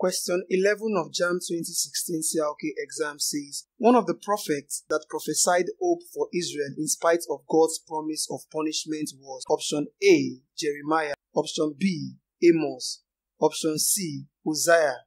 Question 11 of JAMB 2016 CRK exam says, One of the prophets that prophesied hope for Israel in spite of God's promise of punishment was option A, Jeremiah, option B, Amos, option C, Hosea,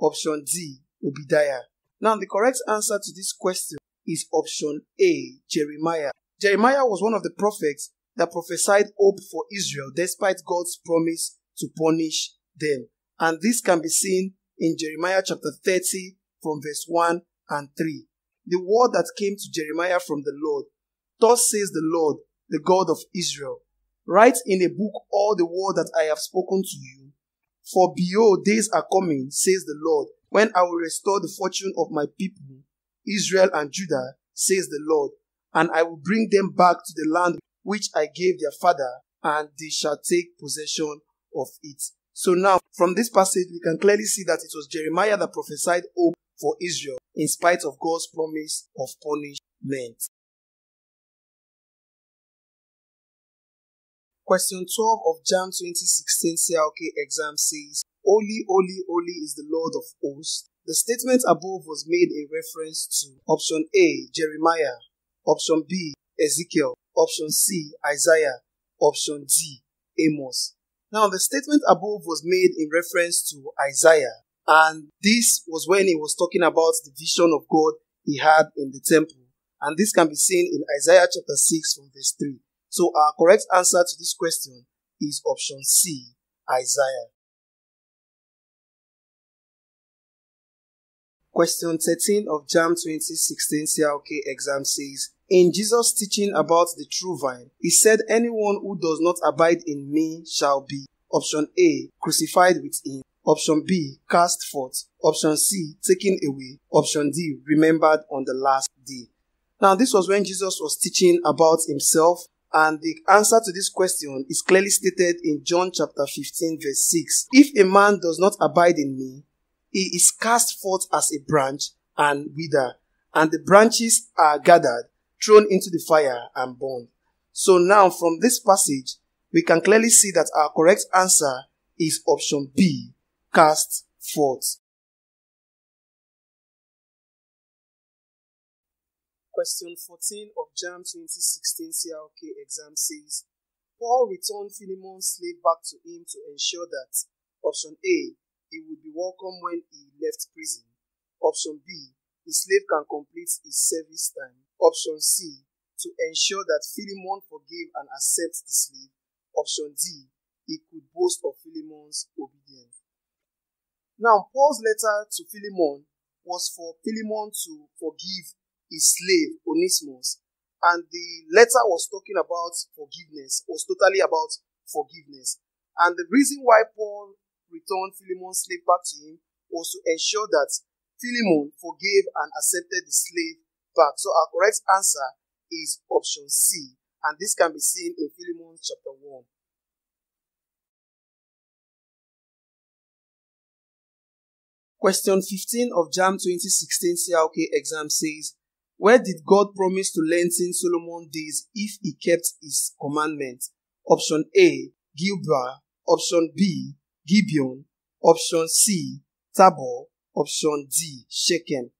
option D, Obadiah. Now, the correct answer to this question is option A, Jeremiah. Jeremiah was one of the prophets that prophesied hope for Israel despite God's promise to punish them. And this can be seen in Jeremiah chapter 30 from verse 1 and 3. The word that came to Jeremiah from the Lord. Thus says the Lord, the God of Israel. Write in a book all the word that I have spoken to you. For behold, days are coming, says the Lord, when I will restore the fortune of my people, Israel and Judah, says the Lord, and I will bring them back to the land which I gave their father, and they shall take possession of it. So now, from this passage, we can clearly see that it was Jeremiah that prophesied hope for Israel in spite of God's promise of punishment. Question 12 of JAMB 2016 CRK exam says, Holy, holy, holy is the Lord of hosts. The statement above was made in reference to option A, Jeremiah, option B, Ezekiel, option C, Isaiah, option D, Amos. Now, the statement above was made in reference to Isaiah, and this was when he was talking about the vision of God he had in the temple. And this can be seen in Isaiah chapter 6 from verse 3. So our correct answer to this question is option C, Isaiah. Question 13 of JAMB 2016 CRK exam says, in Jesus' teaching about the true vine, he said, Anyone who does not abide in me shall be option A, crucified with him, option B, cast forth, option C, taken away, option D, remembered on the last day. Now, this was when Jesus was teaching about himself, and the answer to this question is clearly stated in John chapter 15, verse 6. If a man does not abide in me, he is cast forth as a branch and wither, and the branches are gathered thrown into the fire and burned. So now from this passage, we can clearly see that our correct answer is option B, cast forth. Question 14 of JAMB 2016 CRK exam says, Paul returned Philemon's slave back to him to ensure that option A, he would be welcome when he left prison. Option B, the slave can complete his service time. Option C, to ensure that Philemon forgave and accepts the slave. Option D, he could boast of Philemon's obedience. Now, Paul's letter to Philemon was for Philemon to forgive his slave, Onesimus. And the letter was talking about forgiveness, was totally about forgiveness. And the reason why Paul returned Philemon's slave back to him was to ensure that Philemon forgave and accepted the slave back. So our correct answer is option C, and this can be seen in Philemon chapter 1. Question 15 of JAMB 2016 CRK exam says, Where did God promise to lengthen Solomon days if he kept his commandment? Option A, Gilboa. Option B, Gibeon. Option C, Tabor. Option D, Shechem.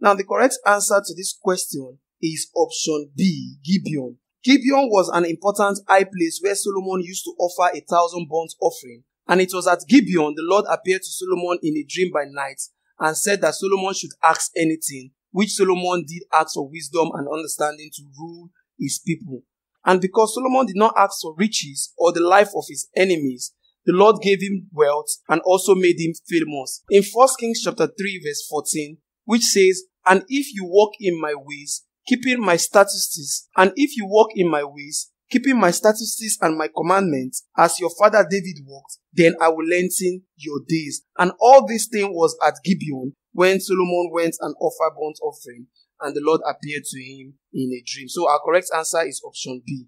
Now, the correct answer to this question is option B, Gibeon. Gibeon was an important high place where Solomon used to offer a thousand burnt offering. And it was at Gibeon the Lord appeared to Solomon in a dream by night and said that Solomon should ask anything, which Solomon did ask for wisdom and understanding to rule his people. And because Solomon did not ask for riches or the life of his enemies, the Lord gave him wealth and also made him famous. In 1 Kings chapter 3 verse 14, which says, And if you walk in my ways, keeping my statutes, and if you walk in my ways, keeping my statutes and my commandments, as your father David walked, then I will lengthen your days. And all this thing was at Gibeon when Solomon went and offered burnt offering, and the Lord appeared to him in a dream. So our correct answer is option B.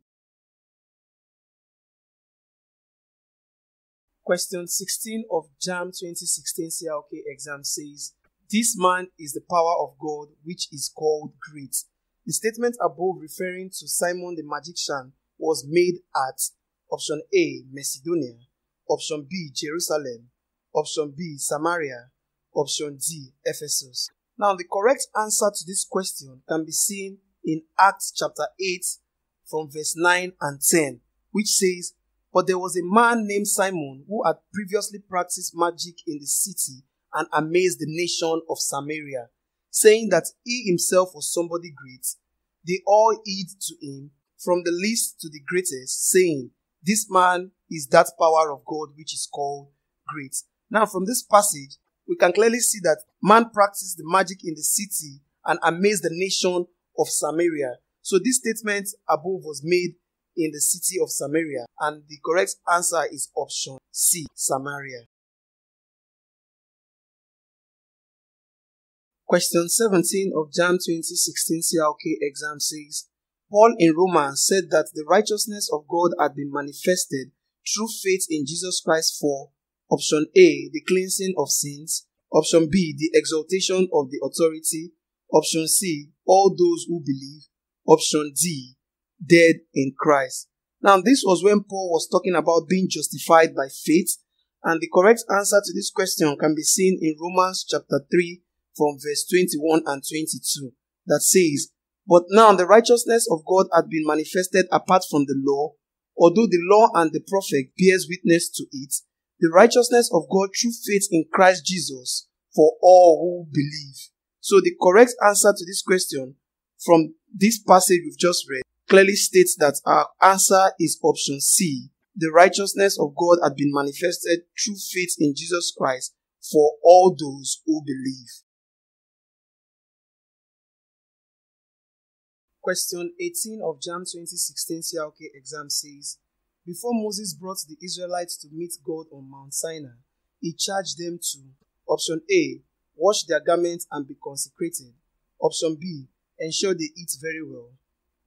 Question 16 of JAMB 2016 CRK exam says, This man is the power of God which is called great. The statement above referring to Simon the magician was made at option A, Macedonia, option B, Jerusalem, option B, Samaria, Option D, Ephesus. Now, the correct answer to this question can be seen in Acts chapter 8 from verse 9 and 10, which says, But there was a man named Simon who had previously practiced magic in the city and amazed the nation of Samaria, saying that he himself was somebody great. They all heed to him, from the least to the greatest, saying, This man is that power of God which is called great. Now, from this passage, we can clearly see that man practiced the magic in the city and amazed the nation of Samaria. So this statement above was made in the city of Samaria, and the correct answer is option C, Samaria. Question 17 of JAMB 2016 CRK exam says, Paul in Romans said that the righteousness of God had been manifested through faith in Jesus Christ for option A, the cleansing of sins, option B, the exaltation of the authority, option C, all those who believe, option D, dead in Christ. Now, this was when Paul was talking about being justified by faith, and the correct answer to this question can be seen in Romans chapter 3 from verse 21 and 22 that says, But now the righteousness of God had been manifested apart from the law, although the law and the prophet bears witness to it, the righteousness of God through faith in Christ Jesus for all who believe. So the correct answer to this question from this passage we've just read clearly states that our answer is option C. The righteousness of God had been manifested through faith in Jesus Christ for all those who believe. Question 18 of JAMB 2016 CRK exam says, Before Moses brought the Israelites to meet God on Mount Sinai, he charged them to Option A, wash their garments and be consecrated. Option B, ensure they eat very well.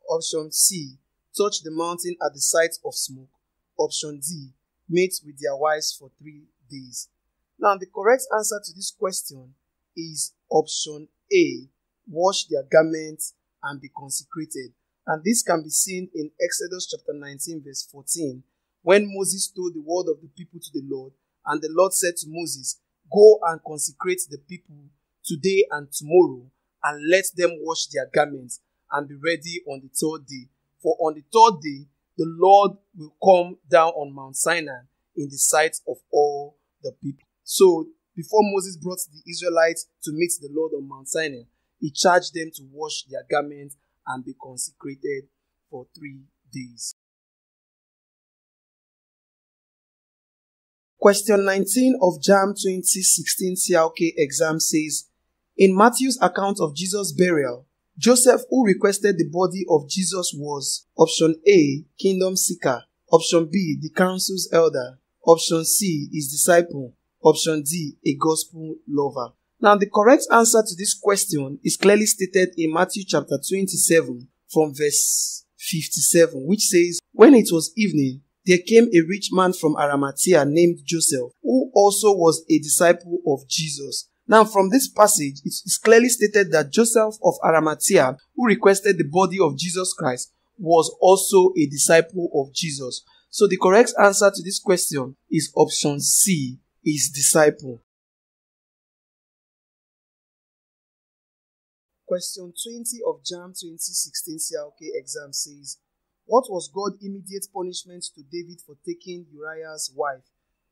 Option C, touch the mountain at the sight of smoke. Option D, mate with their wives for three days. Now, the correct answer to this question is option A, wash their garments and be consecrated. And this can be seen in Exodus chapter 19, verse 14, when Moses told the word of the people to the Lord, and the Lord said to Moses, Go and consecrate the people today and tomorrow, and let them wash their garments and be ready on the third day. For on the third day, the Lord will come down on Mount Sinai in the sight of all the people. So, before Moses brought the Israelites to meet the Lord on Mount Sinai, he charged them to wash their garments and be consecrated for three days. Question 19 of JAMB 2016 CRK exam says, In Matthew's account of Jesus' burial, Joseph, who requested the body of Jesus, was option A, kingdom seeker, option B, the council's elder, option C, his disciple, option D, a gospel lover. Now, the correct answer to this question is clearly stated in Matthew chapter 27 from verse 57, which says, When it was evening, there came a rich man from Arimathea named Joseph, who also was a disciple of Jesus. Now, from this passage, it is clearly stated that Joseph of Arimathea, who requested the body of Jesus Christ, was also a disciple of Jesus. So the correct answer to this question is option C, his disciple. Question 20 of JAMB 2016 CRK exam says, What was God's immediate punishment to David for taking Uriah's wife?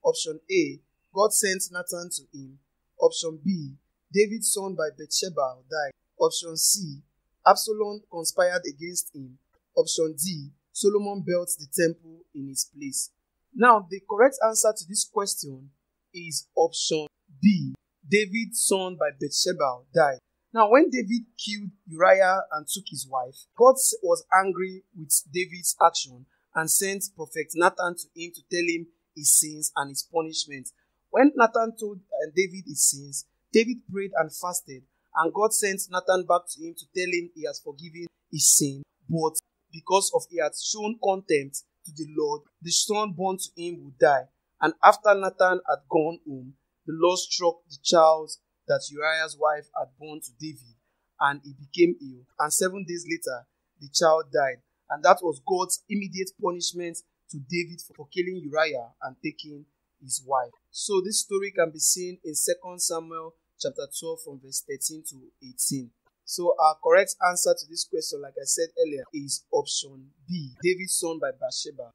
Option A, God sent Nathan to him. Option B, David's son by Bathsheba died. Option C, Absalom conspired against him. Option D, Solomon built the temple in his place. Now, the correct answer to this question is option B. David's son by Bathsheba died. Now, when David killed Uriah and took his wife, God was angry with David's action and sent prophet Nathan to him to tell him his sins and his punishment. When Nathan told uh, David his sins, David prayed and fasted, and God sent Nathan back to him to tell him he has forgiven his sin. But because of he had shown contempt to the Lord, the son born to him would die. And after Nathan had gone home, the Lord struck the child that Uriah's wife had born to David, and he became ill. And seven days later, the child died. And that was God's immediate punishment to David for killing Uriah and taking his wife. So this story can be seen in 2 Samuel chapter 12 from verse 13 to 18. So our correct answer to this question, like I said earlier, is option B. David's son by Bathsheba.